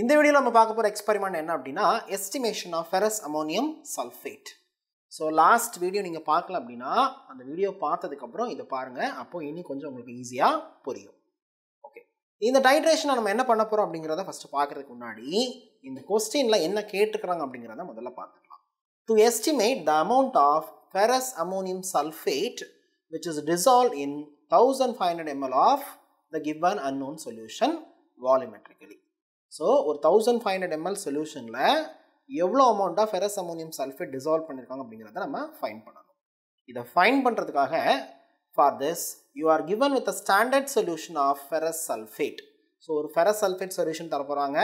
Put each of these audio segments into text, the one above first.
இந்த வீடியோவில் நம்ம பார்க்க போகிற எக்ஸ்பெரிமெண்ட் என்ன அப்படின்னா estimation of ferrous ammonium sulphate so last video நீங்கள் பார்க்கல அப்படின்னா அந்த வீடியோ பார்த்ததுக்கப்புறம் இதை பாருங்கள் அப்போ இனி கொஞ்சம் உங்களுக்கு ஈஸியாக புரியும். ஓகே இந்த டைட்ரேஷனை நம்ம என்ன பண்ண போகிறோம் அப்படிங்கிறத ஃபஸ்ட்டு பார்க்குறதுக்கு முன்னாடி இந்த கொஸ்டினில் என்ன கேட்டுக்கிறாங்க அப்படிங்கிறத முதல்ல பார்த்துக்கலாம். To estimate the amount of ferrous ammonium sulphate which is dissolved in 1500 ml of the given unknown solution volumetrically. So ஒரு தௌசண்ட் ஃபைவ் ஹண்ட்ரட் எம்எல் சொல்யூஷனில் எவ்வளோ அமௌண்ட்டாக ஃபெரஸ் அமோனியம் சல்ஃபேட் டிசால்வ் பண்ணியிருக்காங்க அப்படிங்கிறத நம்ம ஃபைன் பண்ணணும். இதை ஃபைன் பண்ணுறதுக்காக for this you are given with a standard solution of ferrous sulphate so ஒரு ஃபெரஸ் சல்ஃபேட் சொல்யூஷன் தர போகிறாங்க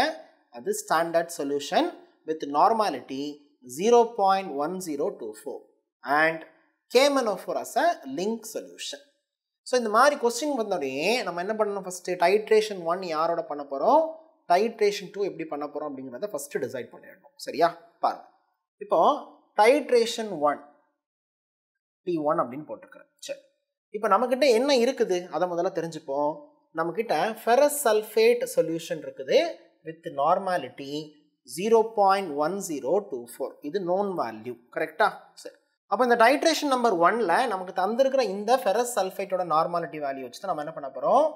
அது standard solution with normality zero point one zero two four and K M N O four as a link solution so இந்த மாதிரி question வந்தோடனே நம்ம என்ன பண்ணணும் ஃபஸ்ட்டு டைட்ரேஷன் ஒன் யாரோட பண்ண போகிறோம் டைட்ரேஷன் டூ எப்படி பண்ண போகிறோம் அப்படிங்கிறத ஃபஸ்ட்டு டிசைட் பண்ணிடணும். சரியா? பாருங்க. இப்போ டைட்ரேஷன் ஒன் டி ஒன் அப்படின்னு போட்டிருக்கிறேன். சரி. இப்போ நம்மக்கிட்ட என்ன இருக்குது? அதை முதல்ல தெரிஞ்சுப்போம். நம்மக்கிட்ட ஃபெரஸ் சல்ஃபேட் சொல்யூஷன் இருக்குது with normality zero point one zero two four இது நோன் வேல்யூ கரெக்டா சரி. அப்போ இந்த டைட்ரேஷன் நம்பர் ஒனில் நமக்கு தந்திருக்கிற இந்த ஃபெரஸ் சல்ஃபேட்டோட நார்மாலிட்டி வேல்யூ வச்சு தான் நம்ம என்ன பண்ண போகிறோம்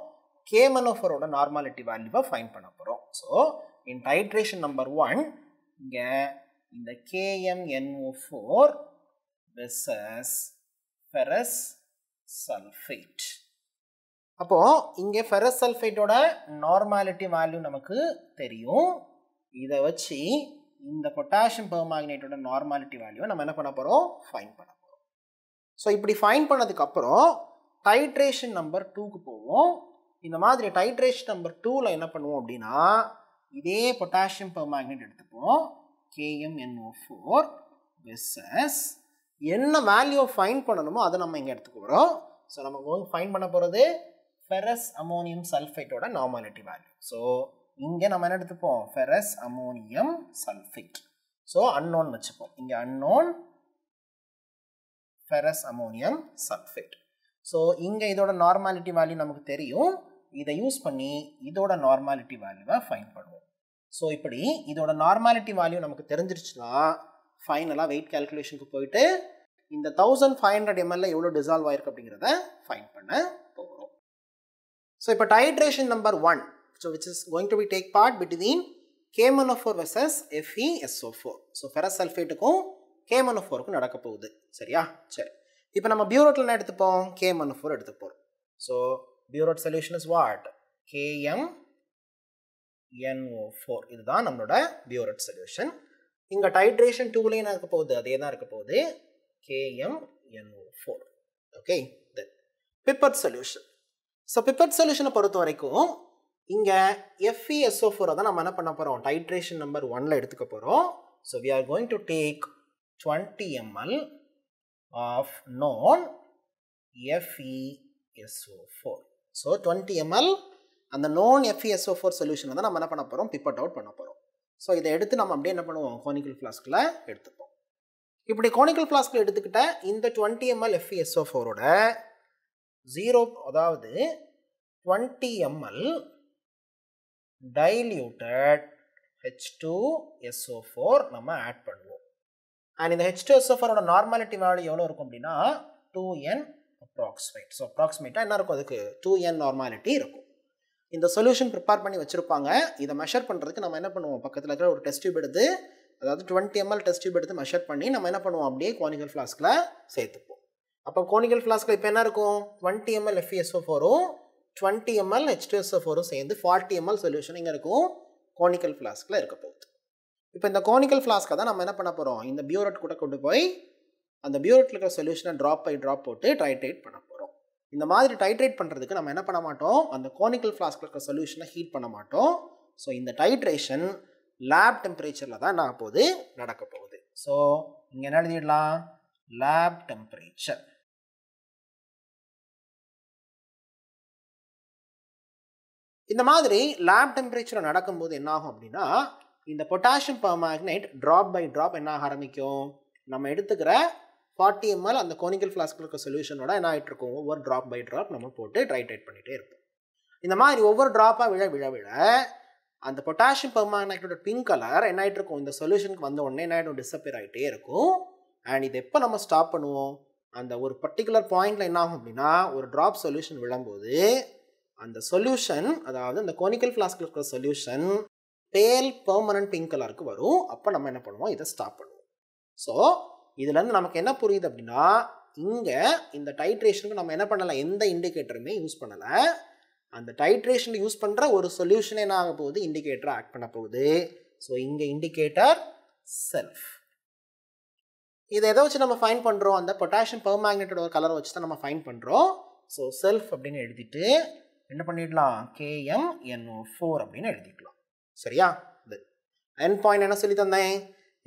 கேமனோஃபரோட நார்மாலிட்டி வேல்யூவை ஃபைன் பண்ண போகிறோம் so in titration number one இங்கே இந்த K M N O four versus ferrous sulphate அப்போது இங்கே ஃபெரஸ் சல்ஃபேட்டோட நார்மாலிட்டி வேல்யூ நமக்கு தெரியும். இதை வச்சு இந்த பொட்டாசியம் பெர்மாக்னேட்டோட நார்மாலிட்டி வேல்யூவை நம்ம என்ன பண்ண போகிறோம் ஃபைன் பண்ண போகிறோம் ஸோ இப்படி ஃபைன் பண்ணதுக்கப்புறம் டைட்ரேஷன் நம்பர் டூக்கு போவோம். இந்த மாதிரி டைட்ரேஷன் நம்பர் டூவில் என்ன பண்ணுவோம் அப்படின்னா இதே பொட்டாசியம் பெர்மாக்னேட் எடுத்துப்போம். K M N O four SS என்ன வேல்யூ ஃபைன் பண்ணணுமோ அதை நம்ம இங்கே எடுத்துக்கிறோம் ஸோ நம்ம ஃபைன் பண்ண போகிறது ஃபெரஸ் அமோனியம் சல்ஃபேட்டோட நார்மாலிட்டி வேல்யூ ஸோ இங்கே நம்ம என்ன எடுத்துப்போம்? Ferrous ammonium sulphate so unknown வச்சுப்போம். இங்கே unknown ferrous ammonium sulphate so இங்கே இதோட நார்மாலிட்டி வேல்யூ நமக்கு தெரியும். இதை யூஸ் பண்ணி இதோட நார்மாலிட்டி வேல்யூவை ஃபைன் பண்ணுவோம். ஸோ இப்படி இதோட நார்மாலிட்டி வேல்யூ நமக்கு தெரிஞ்சிருச்சுன்னா ஃபைனலாக வெயிட் கேல்குலேஷனுக்கு போயிட்டு இந்த தௌசண்ட் ஃபைவ் ஹண்ட்ரட் எம்எல்ல எவ்வளோ டிசால்வ் ஆயிருக்கு அப்படிங்கிறத ஃபைன் பண்ண போகிறோம் ஸோ இப்போ titration number one so so which is going to be take part between K1O4 versus FeSO4 so ferrous சல்ஃபேட்டுக்கும் K1O4க்கும் நடக்க போகுது. சரியா? சரி. இப்போ நம்ம பியூரோட்டில் என்ன எடுத்துப்போம்? K1O4 எடுத்துப்போம். So burette solution is what K M NO4 இதுதான் நம்மளோட பியூரோட் சொல்யூஷன் இங்கே டைட்ரேஷன் டூலையும் என்ன இருக்க போகுது? அதே தான் இருக்க போகுது. K M NO4 okay then pipette solution so pipette சொல்யூஷனை பொறுத்த வரைக்கும் இங்கே எஃப்இஎஸ்ஓ ஃபோரை தான் நம்ம என்ன பண்ண போகிறோம் டைட்ரேஷன் நம்பர் ஒனில் எடுத்துக்க போகிறோம் so we are going to take twenty ML of known F E S O four so twenty ML அந்த known F E S O four சொல்யூஷனை தான் நம்ம என்ன பண்ண போகிறோம் பிப்பட் அவுட் பண்ண போகிறோம் ஸோ இதை எடுத்து நம்ம அப்படியே என்ன பண்ணுவோம்? கோனிக்கல் ஃப்ளாஸ்கில் எடுத்துப்போம். இப்படி கோனிக்கல் ஃப்ளாஸ்கில் எடுத்துக்கிட்ட இந்த டுவெண்ட்டி எம்எல் எஃப்இஎஸ்ஓ ஃபோரோட ஜீரோ அதாவது டுவெண்ட்டி எம்எல் diluted H2SO4 நம்ம ஆட் பண்ணுவோம். அண்ட் இந்த H2SO4 ஓட நார்மாலிட்டி வேல்யூ எவ்வளோ இருக்கும் அப்படின்னா டூ என் அப்ராக்சிமேட் ஸோ அப்ராக்சிமேட்டாக என்ன இருக்கும்? அதுக்கு டூ என் நார்மாலிட்டி இருக்கும். இந்த சொல்யூஷன் ப்ரிப்பேர் பண்ணி வச்சுருப்பாங்க. இதை மெஷர் பண்ணுறதுக்கு நம்ம என்ன பண்ணுவோம்? பக்கத்தில் இருக்கிற ஒரு டெஸ்ட் டியூப் எடுத்து அதாவது டுவெண்ட்டி எம்எல் டெஸ்ட் டியூப் எடுத்து மெஷர் பண்ணி நம்ம என்ன பண்ணுவோம்? அப்படியே கோனிகல் ஃப்ளாஸ்கில் சேர்த்துப்போம். அப்போ கோனிக்கல் ஃப்ளாஸ்கில் இப்போ என்ன இருக்கும்? Twenty ml FeSO ஃபோரும் twenty ml H two S O ஃபோரும் சேர்ந்து ஃபார்ட்டி எம்எல் சொல்யூஷன் இங்கே இருக்கும். கோனிக்கல் ஃப்ளாஸ்கில் இருக்க போகுது. இப்போ இந்த கோனிக்கல் ஃப்ளாஸ்க்கை தான் நம்ம என்ன பண்ண போகிறோம் இந்த பியூரட் கூட கொண்டு போய் அந்த பியூரட்டில் இருக்கிற சொல்யூஷனை ட்ராப் பை ட்ராப் போட்டு டைட்ரேட் பண்ண போகிறோம் இந்த மாதிரி டைட்ரேட் பண்ணுறதுக்கு நம்ம என்ன பண்ண மாட்டோம்? அந்த கோனிக்கல் ஃப்ளாஸ்கில் இருக்கிற சொல்யூஷனை ஹீட் பண்ண மாட்டோம். ஸோ இந்த டைட்ரேஷன் லேப் டெம்பரேச்சரில் தான் நான் அப்போது நடக்க போகுது. ஸோ இங்கே என்ன எழுதிடலாம்? லேப் டெம்பரேச்சர் இந்த மாதிரி லேப் டெம்பரேச்சர் நடக்கும்போது என்ன ஆகும் அப்படின்னா இந்த potassium permanganate drop by drop என்ன ஆக ஆரம்பிக்கும்? நம்ம எடுத்துக்கிற ஃபார்ட்டி எம்எல் அந்த கோனிக்கல் ஃப்ளாஸ்கில் இருக்க சொல்யூஷனோட என்ன ஆகிட்டு இருக்கும்? ஒவ்வொரு ட்ராப் பை ட்ராப் நம்ம போட்டு ட்ரைட்ரேட் பண்ணிகிட்டே இருப்போம். இந்த மாதிரி ஒவ்வொரு ட்ராப்பாக விழ விழ விழ அந்த பொட்டாசியம் பெர்மாங்கனேட்டோட பிங்க் கலர் என்ன ஆகிட்டு இருக்கும்? இந்த சொல்யூஷனுக்கு வந்த உடனே என்ன ஆகிடும் டிஸப்பியர் ஆகிட்டே இருக்கும். அண்ட் இது எப்போ நம்ம ஸ்டாப் பண்ணுவோம்? அந்த ஒரு பர்டிகுலர் பாயிண்டில் என்ன ஆகும் அப்படின்னா ஒரு ட்ராப் சொல்யூஷன் விழும்போது அந்த சொல்யூஷன் அதாவது அந்த கோனிக்கல் ஃப்ளாஸ்கில் இருக்கிற சொல்யூஷன் பேல் பெர்மனன்ட் பிங்க் கலருக்கு வரும். அப்போ நம்ம என்ன பண்ணுவோம்? இதை ஸ்டாப் பண்ணுவோம். ஸோ இதுலேருந்து நமக்கு என்ன புரியுது அப்படின்னா இங்கே இந்த டைட்ரேஷனுக்கு நம்ம என்ன பண்ணலை எந்த இண்டிகேட்டருமே யூஸ் பண்ணலை. அந்த டைட்ரேஷன் யூஸ் பண்ணுற ஒரு சொல்யூஷனே என்ன ஆக போகுது? இண்டிகேட்டர் ஆக்ட் பண்ண போகுது. ஸோ இங்கே இண்டிகேட்டர் செல்ஃப் இதை எதை வச்சு நம்ம ஃபைன் பண்ணுறோம் அந்த பொட்டாசியம் பெர்மேக்னெட்டோட ஒரு கலரை வச்சு தான் நம்ம ஃபைன் பண்ணுறோம் ஸோ செல்ஃப் அப்படின்னு எழுதிட்டு என்ன பண்ணிடலாம்? கேஎம் என்ஓ ஃபோர் அப்படின்னு எழுதிக்கலாம். சரியா? இது. என் பாயிண்ட் என்ன சொல்லி தந்தேன்?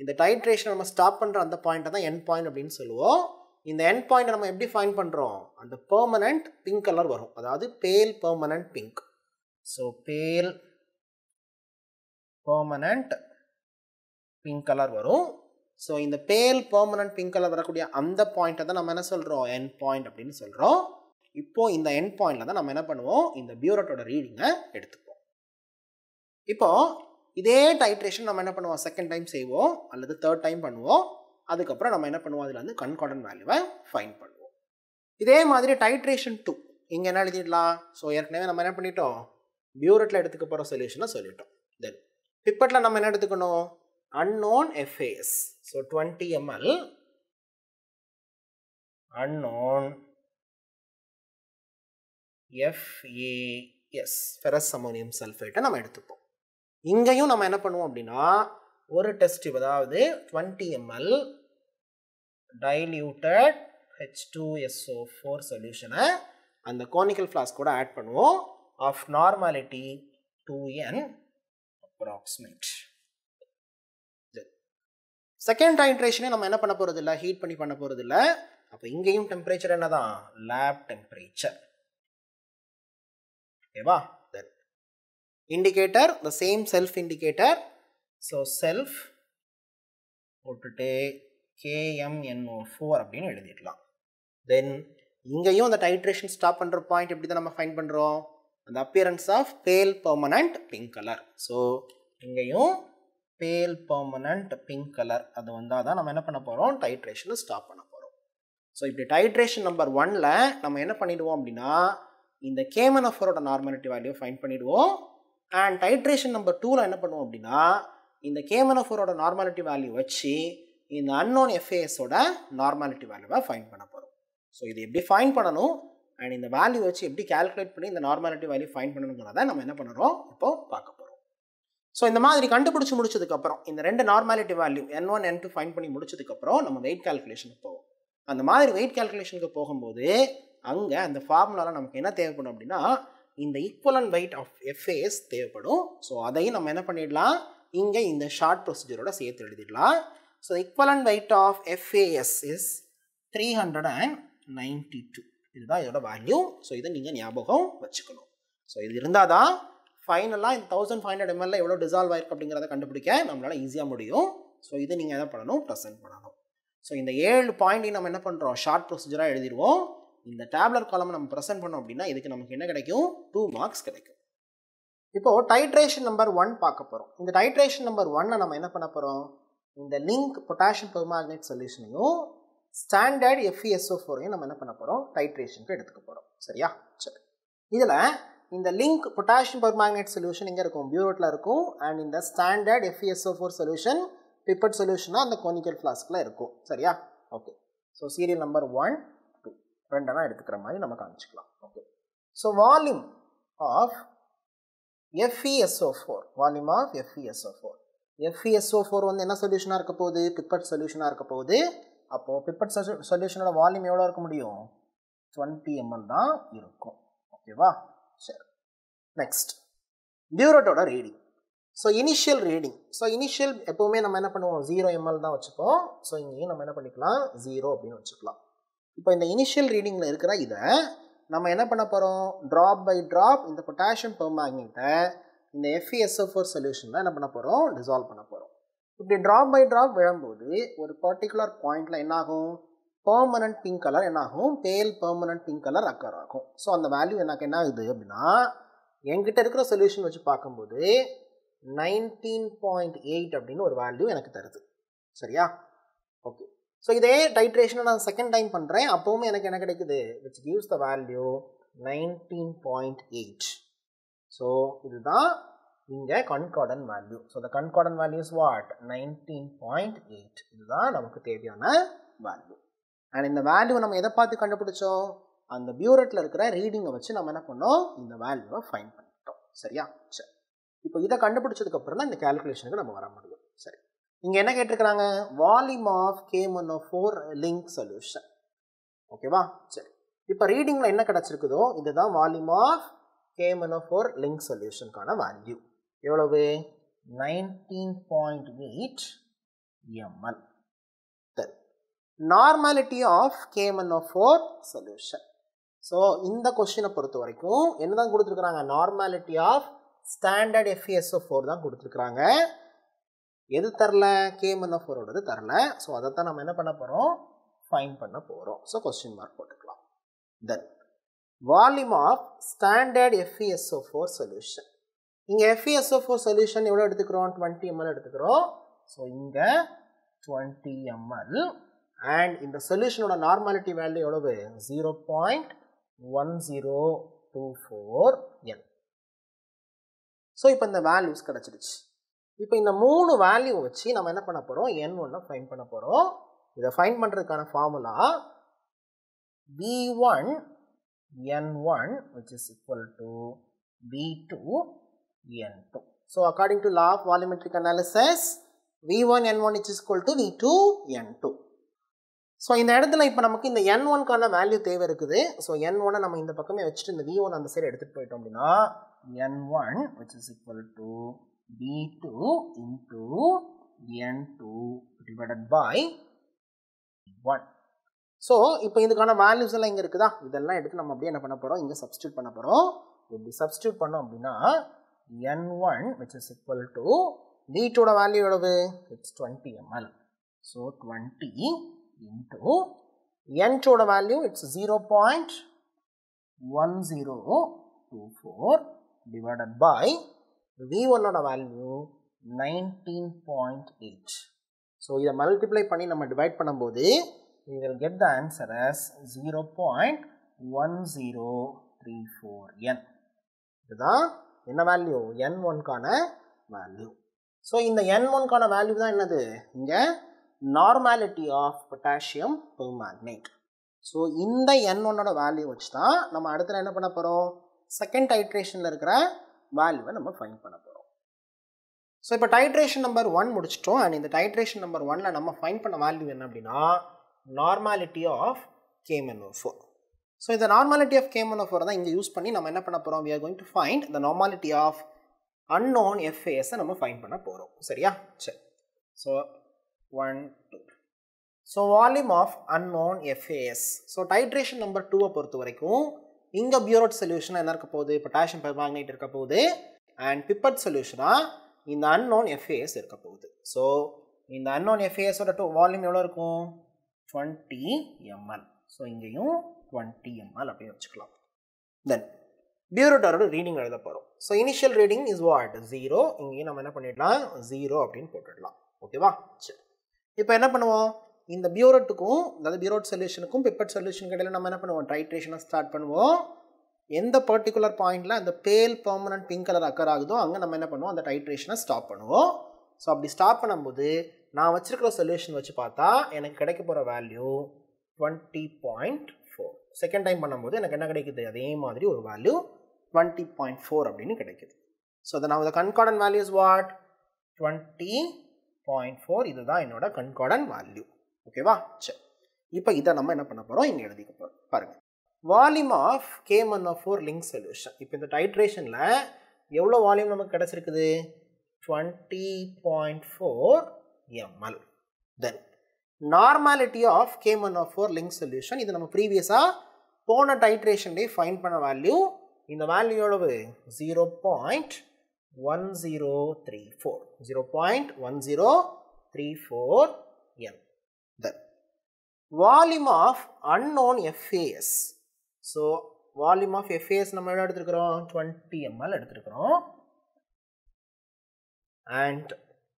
இந்த டைட்ரேஷனை நம்ம ஸ்டாப் பண்ணுற அந்த பாயிண்ட்டை தான் என் பாயிண்ட் அப்படின்னு சொல்லுவோம். இந்த என் பாயிண்ட்டை நம்ம எப்படி ஃபைன் பண்ணுறோம் அந்த பெர்மனண்ட் பிங்க் கலர் வரும். அதாவது pale permanent pink so pale permanent pink colour வரும். ஸோ இந்த பேல் பெர்மனண்ட் பிங்க் கலர் வரக்கூடிய அந்த பாயிண்ட்டை தான் நம்ம என்ன சொல்கிறோம் என் பாயிண்ட் அப்படின்னு சொல்கிறோம் இப்போ இந்த என் பாயிண்டில் தான் நம்ம என்ன பண்ணுவோம்? இந்த பியூரட்டோட ரீடிங்கை எடுத்துப்போம். இப்போ இதே டைட்ரேஷன் நம்ம என்ன பண்ணுவோம்? செகண்ட் டைம் செய்வோம் அல்லது தேர்ட் டைம் பண்ணுவோம். அதுக்கப்புறம் நம்ம என்ன பண்ணுவோம்? அதில் வந்து கன்கார்டன் வேல்யூவை ஃபைன் பண்ணுவோம். இதே மாதிரி டைட்ரேஷன் டூ இங்கே என்ன எழுதிடலாம்? ஸோ ஏற்கனவே நம்ம என்ன பண்ணிட்டோம்? பியூரட்டில் எடுத்துக்க போகிற சொல்யூஷனை சொல்லிட்டோம். தென் பிப்பட்டில் நம்ம என்ன எடுத்துக்கணும்? Unknown F A S so twenty ML unknown F A S ferrous ammonium சல்ஃபேட்டை நம்ம எடுத்துப்போம். இங்கேயும் நம்ம என்ன பண்ணுவோம் அப்படின்னா ஒரு டெஸ்ட் அதாவது twenty ML diluted H two S O four சொல்யூஷனை அந்த கோனிக்கல் ஃப்ளாஸ்க் கூட ஆட் பண்ணுவோம். Of normality 2n approximate. Second ஹைட்ரேஷனே நம்ம என்ன பண்ண போகிறது இல்லை? ஹீட் பண்ணி பண்ண போகிறது இல்லை. அப்போ இங்கேயும் டெம்பரேச்சர் என்னதான்? லேப் டெம்பரேச்சர் ஓகேவா indicator the same self indicator so self போட்டுட்டு K M N O four அப்படின்னு எழுதிடலாம். தென் இங்கேயும் அந்த டைட்ரேஷன் ஸ்டாப் பண்ணுற பாயிண்ட் எப்படி தான் நம்ம ஃபைன் பண்ணுறோம் அந்த appearance of pale permanent pink colour so இங்கேயும் பேல் பர்மனண்ட் பிங்க் கலர் அது வந்தால் தான் நம்ம என்ன பண்ண போகிறோம் டைட்ரேஷனை ஸ்டாப் பண்ண போகிறோம் ஸோ இப்படி டைட்ரேஷன் நம்பர் ஒனில் நம்ம என்ன பண்ணிடுவோம் அப்படின்னா இந்த கேமனஃபரோட நார்மாலிட்டி வேல்யூ ஃபைன் பண்ணிவிடுவோம் அண்ட் டைட்ரேஷன் நம்பர் டூவில் என்ன பண்ணுவோம் அப்படின்னா இந்த கேமனஃபரோட நார்மாலிட்டி வேல்யூ வச்சு இந்த அன்னோன் எஃப்ஏஎஸோட நார்மாலிட்டி வேல்யூவை ஃபைன் பண்ண போகிறோம் ஸோ இது எப்படி ஃபைன் பண்ணணும்? அண்ட் இந்த வேல்யூ வச்சு எப்படி கால்குலேட் பண்ணி இந்த நார்மாலிட்டி வேல்யூ ஃபைன் பண்ணணுங்கிறத நம்ம என்ன பண்ணுறோம்? இப்போ பார்க்க போகிறோம் ஸோ இந்த மாதிரி கண்டுபிடிச்சி முடிச்சதுக்கப்புறம் இந்த ரெண்டு normality value N one N two fine பண்ணி முடிச்சதுக்கப்புறம் நம்ம வெயிட் கால்குலேஷனுக்கு போவோம். அந்த மாதிரி வெயிட் கால்குலேஷனுக்கு போகும்போது அங்கே அந்த ஃபார்முலாவில் நமக்கு என்ன தேவைப்படும் அப்படின்னா இந்த ஈக்குவலன் வெயிட் ஆஃப் எஃப்ஏஎஸ் தேவைப்படும். ஸோ அதையும் நம்ம என்ன பண்ணிடலாம்? இங்கே இந்த ஷார்ட் ப்ரொசீஜரோட சேர்த்து எழுதிடலாம். So equivalent weight of F A S is three hundred and ninety two இதுதான் இதோட வேல்யூ ஸோ இதை நீங்கள் ஞாபகம் வச்சுக்கணும். ஸோ இது இருந்தால் தான் ஃபைனலாக இந்த தௌசண்ட் ஃபைவ் ஹண்ட்ரட் எம்எல்ல எவ்வளோ டிசால்வ் ஆயிருக்கு அப்படிங்கிறத கண்டுபிடிக்க நம்மளால் ஈஸியாக முடியும். ஸோ இது நீங்கள் என்ன பண்ணணும்? ப்ரெசென்ட் பண்ணணும். ஸோ இந்த ஏழு பாயிண்ட்டையும் நம்ம என்ன பண்ணுறோம் ஷார்ட் ப்ரொசீஜராக எழுதிடுவோம். இந்த டேப்லர் காலம் நம்ம ப்ரெசென்ட் பண்ணோம் அப்படின்னா இதுக்கு நமக்கு என்ன கிடைக்கும்? டூ மார்க்ஸ் கிடைக்கும். இப்போது டைட்ரேஷன் நம்பர் ஒன் பார்க்க போகிறோம் இந்த டைட்ரேஷன் நம்பர் ஒன்னை நம்ம என்ன பண்ண போகிறோம் இந்த link potassium permanganate சொல்யூஷனையும் standard F E S O ஃபோரையும் நம்ம என்ன பண்ண போகிறோம் டைட்ரேஷனுக்கு எடுத்துக்க போகிறோம் சரியா? சரி. இதில் இந்த லிங்க் பொட்டாசியம் பெர்மாக்னேட் சொல்யூஷன் எங்கே இருக்கும்? பியூரோட்டில் இருக்கும். அண்ட் இந்த standard F E S O four solution pipette சொல்யூஷனாக அந்த கோனிக்கல் ஃப்ளாஸ்கில் இருக்கும். சரியா? Okay so serial number one ரெண்டனா எடுத்துக்கிற மாதிரி நம்ம காமிச்சிக்கலாம். Okay so volume of F E S O four volume of F E S O four F E S O four வந்து என்ன சொல்யூஷனாக இருக்க போகுது? பிப்பட் சொல்யூஷனாக இருக்க போகுது. அப்போது பிப்பட் சொல்யூஷனோட வால்யூம் எவ்வளோ இருக்க முடியும்? டுவெண்ட்டி எம்எல் தான் இருக்கும். ஓகேவா சரி. Next பியூரோட்டோட reading so initial reading so initial எப்போவுமே நம்ம என்ன பண்ணுவோம்? ஜீரோ எம்எல் தான் வச்சுப்போம். ஸோ இங்கேயும் நம்ம என்ன பண்ணிக்கலாம்? ஜீரோ அப்படின்னு வச்சுக்கலாம். இப்போ இந்த இனிஷியல் ரீடிங்கில் இருக்கிற இதை நம்ம என்ன பண்ண போகிறோம் ட்ராப் பை ட்ராப் இந்த பொட்டாசியம் பெர்மாக்னேட்டை இந்த எஃப்இஎஸ்எஃப்ஓர் சொல்யூஷனில் என்ன பண்ண போகிறோம் டிசால்வ் பண்ண போகிறோம் இப்படி ட்ராப் பை ட்ராப் விழும்போது ஒரு பர்டிகுலர் பாயிண்டில் என்னாகும்? பெர்மனன்ட் பிங்க் கலர் என்னாகும்? Pale permanent pink colour occur ஆகும். ஸோ அந்த வேல்யூ எனக்கு என்ன ஆகுது அப்படின்னா என்கிட்ட இருக்கிற சொல்யூஷன் வச்சு பார்க்கும்போது நைன்டீன் பாயிண்ட் எயிட் அப்படின்னு ஒரு வேல்யூ எனக்கு தருது. சரியா? ஓகே ஸோ இதே டைட்ரேஷனை நான் செகண்ட் டைம் பண்ணுறேன் அப்போவும் எனக்கு என்ன கிடைக்குது? Which gives the value nineteen point eight so இதுதான் இங்கே concordant value so the concordant values what nineteen point eight இதுதான் நமக்கு தேவையான வேல்யூ அண்ட் இந்த வேல்யூ நம்ம எதை பார்த்து கண்டுபிடிச்சோம்? அந்த பியூரட்டில் இருக்கிற ரீடிங்கை வச்சு நம்ம என்ன பண்ணோம்? இந்த வேல்யூவை ஃபைன் பண்ணிட்டோம். சரியா? சரி. இப்போ இதை கண்டுபிடிச்சதுக்கப்புறம் தான் இந்த கேல்குலேஷனுக்கு நம்ம வர முடியும். சரி. இங்கே என்ன கேட்டிருக்கிறாங்க? Volume of KMn four link solution ஓகேவா சரி. இப்போ ரீடிங்கில் என்ன கிடச்சிருக்குதோ இதுதான் volume of KMn four link சொல்யூஷனுக்கான value எவ்வளவு? Nineteen point eight M L சரி. Normality of KMn four solution so இந்த கொஷினை பொறுத்த வரைக்கும் என்ன தான் கொடுத்துருக்குறாங்க normality of standard F E S O four தான் கொடுத்துருக்குறாங்க. எது தரல? கேமன் ஃபோரோடது தரல. ஸோ அதை தான் நம்ம என்ன பண்ண போகிறோம் ஃபைன் பண்ண போகிறோம் ஸோ கொஸ்டின் மார்க் போட்டுக்கலாம். Then volume of standard F E S O four solution இங்கே F E S O four solution எவ்வளோ எடுத்துக்கிறோம்? டுவெண்ட்டி எம்எல் எடுத்துக்கிறோம். ஸோ இங்கே டுவெண்ட்டி எம்எல் அண்ட் இந்த சொல்யூஷனோட நார்மாலிட்டி வேல்யூ எவ்வளவு? Zero point one zero two four N so இப்போ இந்த வேல்யூஸ் கிடச்சிடுச்சு இப்போ இந்த மூணு வேல்யூ வச்சு நம்ம என்ன பண்ண போகிறோம் என் ஒன்னை ஃபைன் பண்ண போகிறோம் இதை ஃபைன் பண்ணுறதுக்கான formula V one N one which is equal to V two N two so according to law of volumetric analysis V one N one is equal to V two N two so இந்த இடத்துல இப்போ நமக்கு இந்த என் ஒன்க்கான value தேவை இருக்குது. So என் ஒன்னை நம்ம இந்த பக்கமே வச்சுட்டு இந்த வி ஒன் அந்த சைடு எடுத்துகிட்டு போயிட்டோம் அப்படின்னா N one which is equal to V two into N two divided by one so இப்போ இதுக்கான வேல்யூஸ் எல்லாம் இங்கே இருக்குதா? இதெல்லாம் எடுத்து நம்ம அப்படியே என்ன பண்ண போகிறோம் இங்கே சப்ஸ்டியூட் பண்ண போகிறோம் இப்படி சப்ஸ்டியூட் பண்ணோம் அப்படின்னா N one which is equal to V டூட value எவ்வளவு? It's twenty M L so twenty into n ஓட value it's zero point one zero two four divided by V ஒன்னோட value nineteen point eight so இதை multiply பண்ணி நம்ம divide பண்ணும்போது we will get the answer as 0.1034n இதுதான் என்ன value N ஒன்கான value so இந்த என் ஒன்கான வேல்யூ தான் என்னது? இங்கே normality of potassium permanganate so இந்த என் ஒன்னோட வேல்யூ வச்சு தான் நம்ம அடுத்த என்ன பண்ண போகிறோம் செகண்ட் டைட்ரேஷனில் இருக்கிற வேல்யூவை நம்ம ஃபைன் பண்ண போகிறோம் ஸோ இப்போ டைட்ரேஷன் நம்பர் ஒன் முடிச்சிட்டோம். அண்ட் இந்த டைட்ரேஷன் நம்பர் ஒன்னில் நம்ம ஃபைன் பண்ண வேல்யூ என்ன அப்படின்னா normality of KMnO four so இந்த நார்மாலிட்டி ஆஃப் கேமனோ ஃபோர் தான் இங்கே யூஸ் பண்ணி நம்ம என்ன பண்ண போகிறோம் we are going to find the normality of unknown எஃப்ஏஎஸை நம்ம ஃபைன் பண்ண போகிறோம் சரியா? சரி. So one two so volume of unknown F A S so titration number டூவை பொறுத்த வரைக்கும் இங்கே பியூரோட் சொல்யூஷன் என்ன இருக்க போகுது? பொட்டாசியம் பெர்மாங்கனேட் இருக்க போகுது. அண்ட் பிப்பட் சொல்யூஷனாக இந்த அன்னோன் எஃப்ஏஎஸ் இருக்க போகுது. ஸோ இந்த அன்னோன் எஃப்ஏஎஸோட டூ வால்யூம் எவ்வளோ இருக்கும்? டுவெண்ட்டி எம்எல் ஸோ இங்கேயும் டுவெண்ட்டி எம்எல் அப்படின்னு வச்சுக்கலாம். தென் பியூரோட்டரோட ரீடிங் எழுத போகிறோம் so initial reading is what zero இங்கேயும் நம்ம என்ன பண்ணிடலாம்? ஜீரோ அப்படின்னு போட்டுடலாம். ஓகேவா சரி. இப்போ என்ன பண்ணுவோம்? இந்த பியூரோட்டுக்கும் அதாவது பியூரோட் சொல்யூஷனுக்கும் பிப்பட் சொல்யூஷனுக்கு இடையில நம்ம என்ன பண்ணுவோம்? டைட்ரேஷனை ஸ்டார்ட் பண்ணுவோம். எந்த பர்டிகுலர் பாயிண்டில் அந்த pale permanent pink colour occur ஆகுதோ அங்கே நம்ம என்ன பண்ணுவோம்? அந்த டைட்ரேஷனை ஸ்டாப் பண்ணுவோம். ஸோ அப்படி ஸ்டாப் பண்ணும்போது நான் வச்சிருக்கிற சொல்யூஷன் வச்சு பார்த்தா எனக்கு கிடைக்க போகிற value twenty point four second time பண்ணும்போது எனக்கு என்ன கிடைக்குது? அதே மாதிரி ஒரு வேல்யூ டுவெண்ட்டி பாயிண்ட் ஃபோர் அப்படின்னு கிடைக்குது. ஸோ அதை நான் concordant values what twenty point four இதுதான் என்னோட கன்கார்டன் வேல்யூ ஓகேவா சரி. இப்போ இதை நம்ம என்ன பண்ண போகிறோம் இங்கே எழுதிக்க போகிறோம் பாருங்கள் volume of KMn of four link solution இப்போ இந்த டைட்ரேஷனில் எவ்வளோ வால்யூம் நமக்கு கிடச்சிருக்குது? Twenty point four M L then normality of KMn of four link solution இது நம்ம ப்ரீவியஸாக போன டைட்ரேஷன்லேயே ஃபைன் பண்ண வேல்யூ இந்த வேல்யூ எவ்வளவு? Zero point one zero three four zero point one zero three four M then volume of unknown FAS so volume of FAS நம்ம எவ்வளோ எடுத்துருக்கிறோம் twenty ML எடுத்துருக்கிறோம் and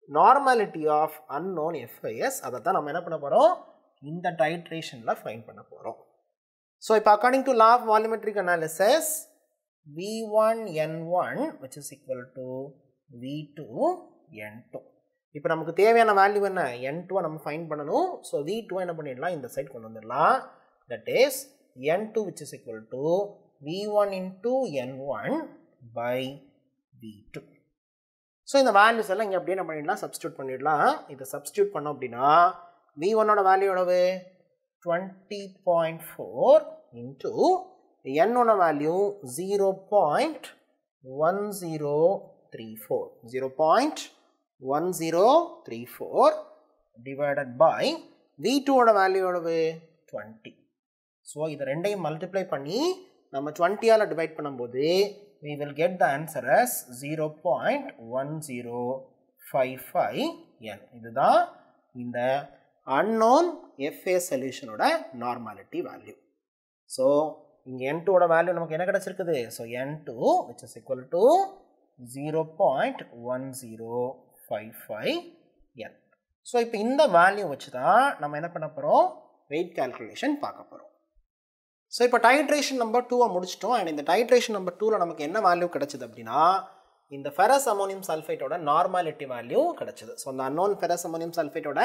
normality of unknown FIS அதை தான் நம்ம என்ன பண்ண போகிறோம் இந்த டைட்ரேஷனில் ஃபைன் பண்ண போகிறோம் ஸோ இப்போ according to law of volumetric analysis V one N one which is equal to V two N two இப்போ நமக்கு தேவையான வேல்யூ என்ன? என் டூவை நம்ம ஃபைன் பண்ணணும். ஸோ வி டூ என்ன பண்ணிடலாம்? இந்த சைட் கொண்டு வந்துடலாம். That is N two which is equal to V one into N one by V two so இந்த வேல்யூஸ் எல்லாம் இங்கே அப்படியே என்ன பண்ணிடலாம்? சப்ஸ்டியூட் பண்ணிடலாம். இதை சப்ஸ்டியூட் பண்ணோம் அப்படின்னா வி ஒன்னோட வேல்யூ எவ்வளவு? டுவெண்ட்டி பாயிண்ட் ஃபோர் இன்டூ என்னோட value zero point one zero three four zero point 1034 divided by V2 ஓட வேல்யூ எவ்வளவு 20 ஸோ இது ரெண்டையும் மல்டிப்ளை பண்ணி நம்ம 20ஆல் டிவைட் பண்ணும்போது we will get the answer as 0.1055n இதுதான் இந்த unknown FA solution ஓட normality value so இங்க n2 ஓட value நமக்கு என்ன கிடைச்சிருக்குது so n2 which is equal to 0.1055 by five N so இப்போ இந்த வேல்யூ வச்சு தான் நம்ம என்ன பண்ண போகிறோம் வெயிட் கால்குலேஷன் பார்க்க போகிறோம் ஸோ இப்போ டைட்ரேஷன் நம்பர் டூவை முடிச்சிட்டோம். அண்ட் இந்த டைட்ரேஷன் நம்பர் டூவில் நமக்கு என்ன வேல்யூ கிடச்சிது அப்படின்னா இந்த ஃபெரஸ் அமோனியம் சல்ஃபைட்டோட நார்மாலிட்டி வேல்யூ கிடச்சிது. ஸோ அந்த அன்னோன் ஃபெரஸ் அமோனியம் சல்ஃபைட்டோட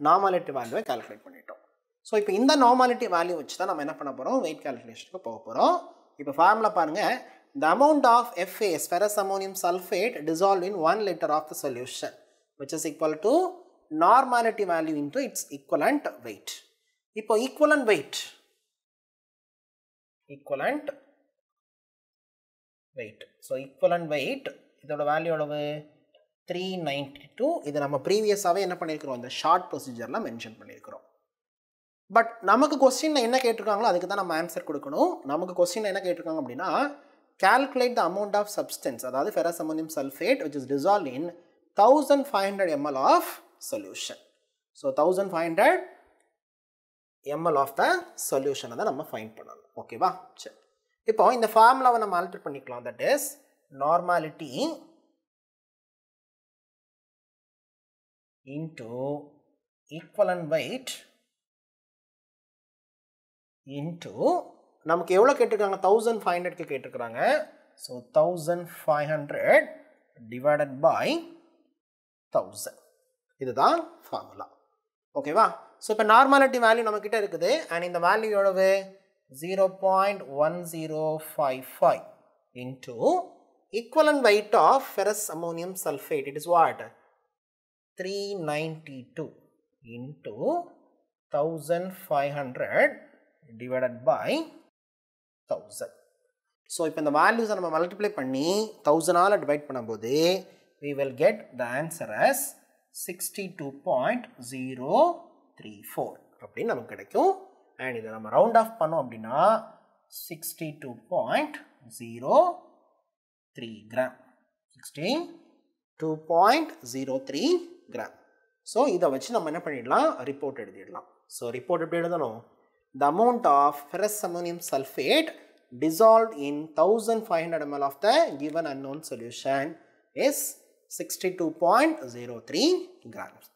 நார்மாலிட்டி வேல்யூவை கால்குலேட் பண்ணிட்டோம். ஸோ இப்போ இந்த நார்மாலிட்டி வேல்யூ வச்சு தான் நம்ம என்ன பண்ண போகிறோம் வெயிட் கால்குலேஷனுக்கு போக போகிறோம் இப்போ ஃபார்முலா பாருங்கள் The amount of FAS ferrous ammonium sulphate dissolved in one litre of the solution which is equal to normality value into its equivalent weight. இப்போ equivalent weight. Equivalent weight. So equivalent weight இதோட value எவ்வளவு? Three ninety two இது நம்ம ப்ரீவியஸாகவே என்ன பண்ணியிருக்கிறோம்? இந்த short ப்ரொசீஜரில் மென்ஷன் பண்ணியிருக்கிறோம். பட் நமக்கு கொஸ்டினில் என்ன கேட்டிருக்காங்களோ அதுக்கு தான் நம்ம ஆன்சர் கொடுக்கணும். நமக்கு கொஸ்டினில் என்ன கேட்டிருக்காங்க அப்படின்னா calculate the amount of substance அதாவது ferrous ammonium sulfate which is dissolved in 1500 ml of solution so 1500 ml of the solution தான் நம்ம ஃபைண்ட் பண்ணணும் ஓகேவா சரி இப்போ இந்த ஃபார்முலாவை நம்ம ஆல்டர் பண்ணிக்கலாம் that is normality into equivalent weight into நமக்கு எவ்வளோ கேட்டிருக்காங்க? தௌசண்ட் ஃபைவ் ஹண்ட்ரட்க்கு கேட்டிருக்கிறாங்க. So thousand five hundred divided by thousand இதுதான் ஃபார்முலா ஓகேவா ஸோ இப்போ நார்மாலிட்டி வேல்யூ நம்மக்கிட்ட இருக்குது. அண்ட் இந்த வேல்யூ எவ்வளவு? Zero point one zero five five into and weight of ferrous ammonium sulphate it is what three ninety two into thousand five hundred divided by thousand so இப்போ இந்த வேல்யூஸை நம்ம multiply பண்ணி தௌசண்டால் டிவைட் பண்ணும்போது we will get the answer as sixty two point zero three four அப்படின்னு நமக்கு கிடைக்கும். அண்ட் இதை நம்ம ரவுண்ட் ஆஃப் பண்ணோம் அப்படின்னா sixty two point zero three gram sixty two point zero three gram so இதை வச்சு நம்ம என்ன பண்ணிடலாம்? ரிப்போர்ட் எழுதிடலாம். ஸோ ரிப்போர்ட் எப்படி எழுதணும்? The amount of ferrous ammonium sulfate dissolved in 1500 ml of the given unknown solution is 62.03 grams.